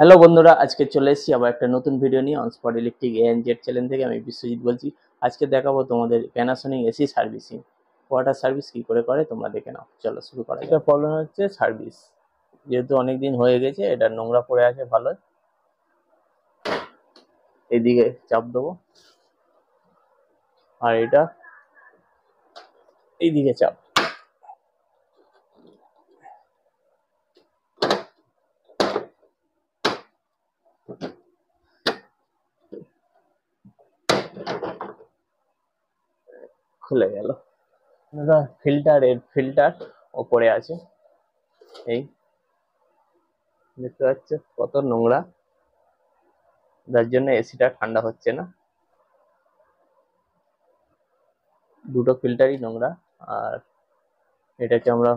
Hello বন্ধুরা আজকে চলে এসেছি আবার একটা নতুন ভিডিও নিয়ে অনস্পট ইলেকট্রিক এএনজেড চ্যানেল থেকে। আমি বিশ্বজিৎ বলছি। আজকে দেখাবো তোমাদের Panasonic AC servicing water service কি করে করে তোমরা দেখে নাও। চলো শুরু করা এটা প্রবলেম হচ্ছে সার্ভিস যেহেতু অনেক দিন হয়ে গেছে এটা নোংরা পড়ে আছে ভালো। এদিকে চাপ দেবো। আর এটা এইদিকে চাপ। খুলে গেল। ফিল্টার এর ফিল্টার ওপরে আছে। এই দেখতে পাচ্ছ কত নোংরা। যার জন্য এসিটা ঠান্ডা হচ্ছে না। দুটো ফিল্টারই নোংরা। আর এটাকে আমরা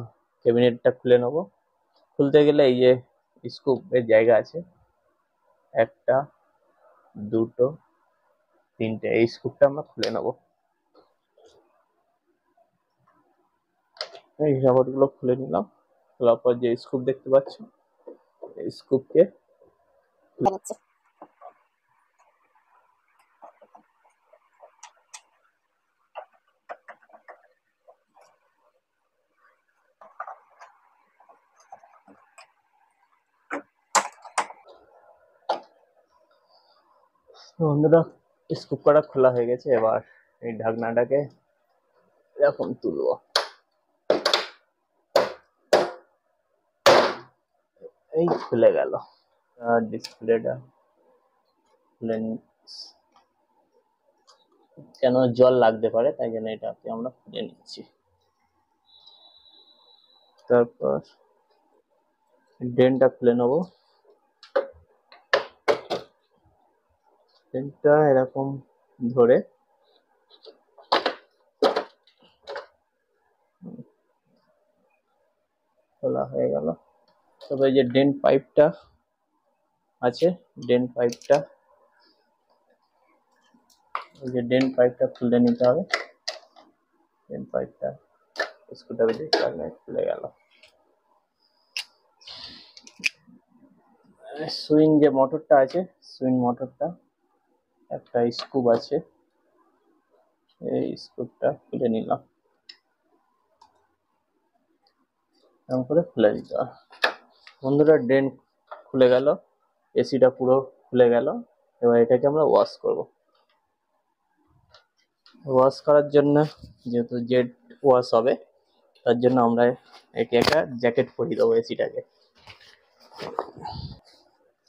ক্যাবিনেটটা খুলে নেব। খুলতে গেলে এই যে স্কুপ এর জায়গা আছে। একটা, দুটো, তিনটে, এই স্কুপটা আমরা খুলে নেব। এই রাবারগুলো খুলে নিলাম। খোলার পর যে স্কুপ দেখতে পাচ্ছ এই স্কুপকে বন্ধুরা স্কুপ করা খোলা হয়ে গেছে এবার এই ঢাকনাটাকে এরকম তুলবো। এই খুলে গেল। ডিসপ্লেটা খুলে কেন জল লাগতে পারে, তাই জন্য এটাকে আমরা খুলে নিচ্ছি। তারপর ড্রেনটা খুলে নেব। ড্রেনটা এরকম ধরে খোলা হয়ে গেল। তবে এই যে ড্রেন পাইপটা আছে ড্রেন পাইপটা, এই যে ড্রেন পাইপটা খুলে নিতে হবে। ড্রেন পাইপটা স্ক্রুটা দিয়ে টানলে খুলে গেল। সুইং যে মোটরটা আছে, সুইং মোটরটা, একটা স্কুপ আছে, এই স্কুপটা খুলে নিলাম। এরকম করে খুলে দিতে হবে। বন্ধুরা ড্রেন খুলে গেল, এসিটা পুরো খুলে গেল, এবার এটাকে আমরা ওয়াশ করব। ওয়াশ করার জন্য যেহেতু জেড ওয়াশ হবে, তার জন্য আমরা একে একটা জ্যাকেট পরিয়ে দেবো এসিটাকে।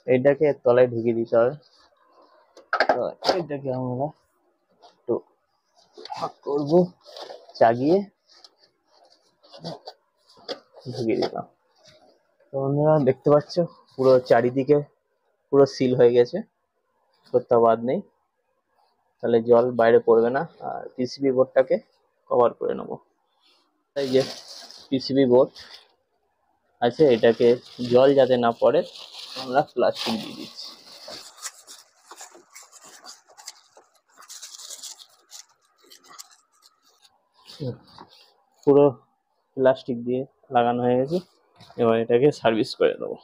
এটাকে তলায় ঢুকিয়ে দিতে হবে। তো এটাকে আমরা একটু করব, চাগিয়ে ঢুকিয়ে দিলাম। তো বন্ধুরা, দেখতে পাচ্ছ? পুরো চারিদিকে পুরো সিল হয়ে গেছে। কোথাও বাদ নেই। তাহলে জল বাইরে পড়বে না। আর পিসিবি বোর্ডটাকে কভার করে নেব। এই যে পিসিবি বোর্ড আছে, এটাকে জল যাতে না পড়ে, আমরা প্লাস্টিক দিয়ে দিচ্ছি। পুরো প্লাস্টিক দিয়ে লাগানো হয়ে গেছে। এবার এটাকে সার্ভিস করে দেবো।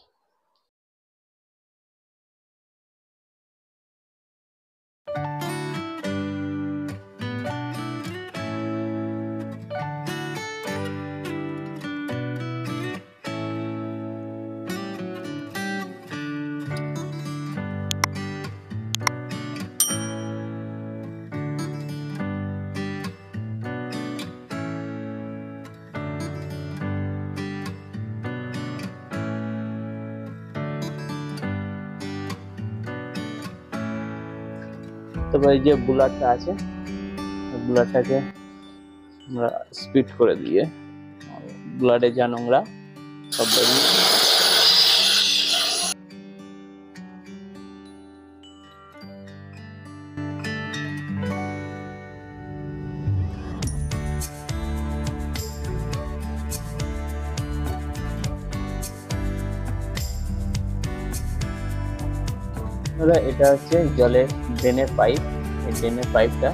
তবে এই যে বুলারটা আছে বুলারটাকে আমরা স্পিড করে দিয়ে বুলারে যা নোংরা সব বন্ধুরা, এটা হচ্ছে জলের ড্রেনের পাইপ এই ড্রেনের পাইপটা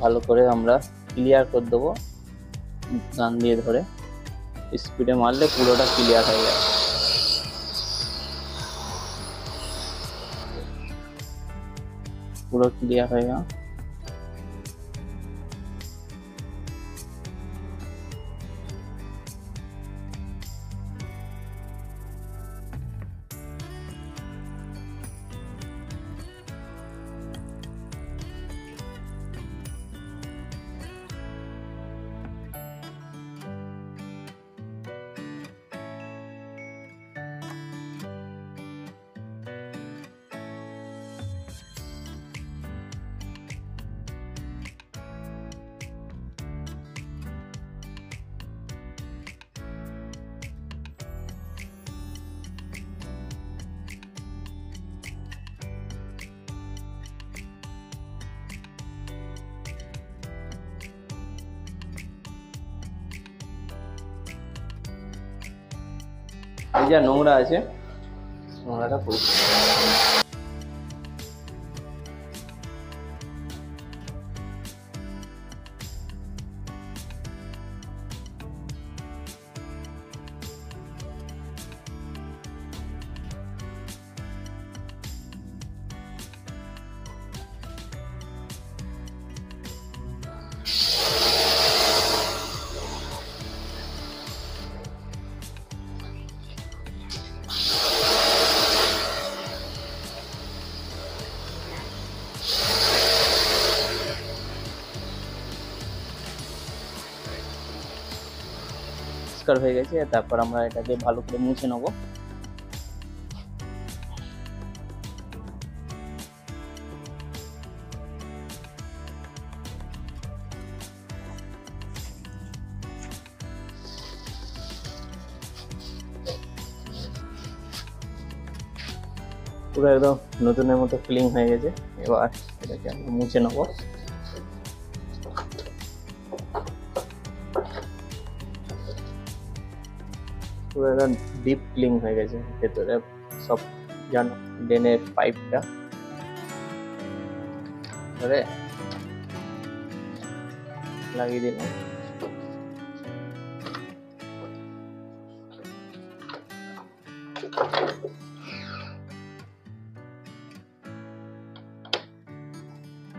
ভালো করে আমরা ক্লিয়ার করে দেবো গান দিয়ে ধরে। স্পিডে মারলে পুরোটা ক্লিয়ার হয়ে যায় পুরো ক্লিয়ার হয়ে গেল। এই যা নোংরা আছে নোংরাটা পরিষ্কার পরিষ্কার হয়ে গেছে, তারপর আমরা এটাকে ভালো করে মুছে নেব। পুরো একদম নতুনের মতো ফিলিং হয়ে গেছে। এবার এটাকে আমরা মুছে নেব। পুরো একদম ডিপ ক্লিন হয়ে গেছে ভেতরে সব জানো ড্রেনের পাইপটা ধরে লাগিয়ে দিলাম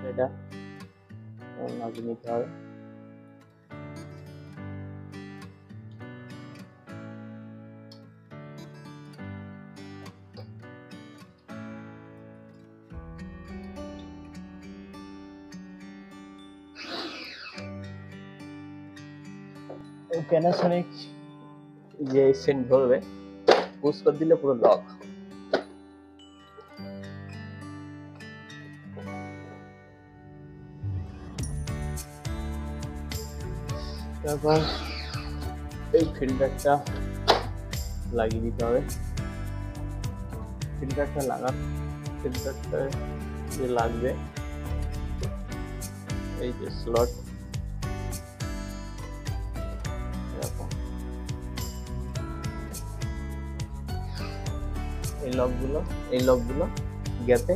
এটা লাগিয়ে নিতে হবে প্যানাসনিক যে সেন্ট ধরবে পুশ করে দিলে পুরো লক তারপর এই ফিল্টারটা লাগিয়ে দিতে হবে ফিল্টারটা লাগান ফিল্টারটা যে লাগবে এই যে স্লট এই লকগুলো এই লকগুলো গ্যাপে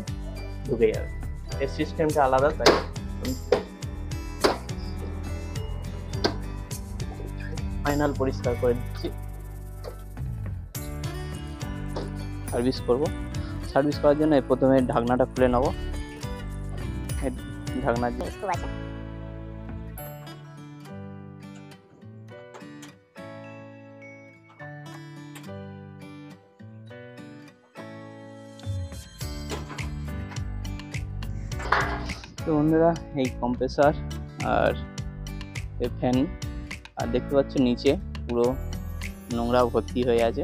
ঢুকে যাবে। এর সিস্টেমটা আলাদা, তাই ফাইনাল পরিষ্কার করে দিচ্ছি। সার্ভিস করব। সার্ভিস করার জন্য প্রথমে ঢাকনাটা খুলে নেব। এই তো বন্ধুরা, এই কম্প্রেসার আর ফ্যান আর দেখতে পাচ্ছ নিচে পুরো নোংরা ভর্তি হয়ে আছে।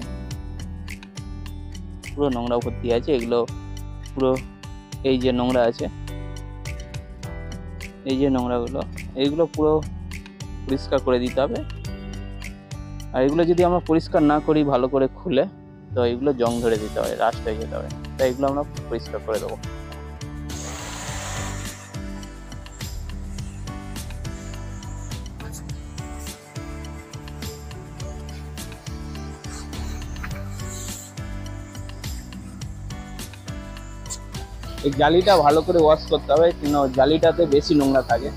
পুরো নোংরা ভর্তি আছে, এগুলো পুরো এই যে নোংরা আছে, এই যে নোংরাগুলো, এইগুলো পুরো পরিষ্কার করে দিতে হবে। আর এগুলো যদি আমরা পরিষ্কার না করি, ভালো করে খুলে, তো এগুলো জং ধরে দিতে হবে রাস্ট হয়ে যেতে হবে। তাই এগুলো আমরা পরিষ্কার করে দেবো। এই জালিটা ভালো করে ওয়াশ করতে হবে কেন জালিটাতে বেশি নোংরা থাকে।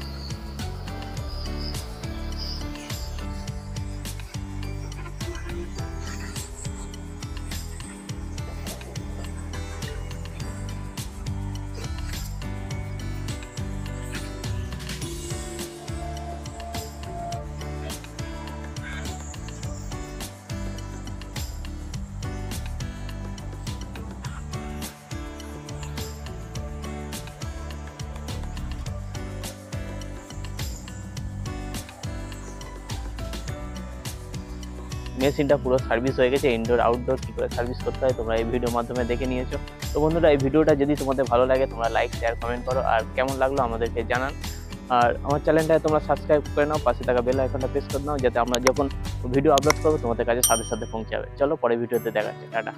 মেশিনটা পুরো সার্ভিস হয়ে গেছে ইনডোর আউটডোর কী করে সার্ভিস করতে হয় তোমরা এই ভিডিওর মাধ্যমে দেখে নিয়েছো। তো বন্ধুরা, এই ভিডিওটা যদি তোমাদের ভালো লাগে, তোমরা লাইক শেয়ার কমেন্ট করো। আর কেমন লাগল আমাদেরকে জানান। আর আমার চ্যানেলটায় তোমরা সাবস্ক্রাইব করে নাও, পাশে থাকা বেল আইকনটা প্রেস করে নাও, যাতে আমরা যখন ভিডিও আপলোড করব, তোমাদের কাছে সাথে সাথে পৌঁছাবে চলো পরে ভিডিওতে দেখাচ্ছি টাটা।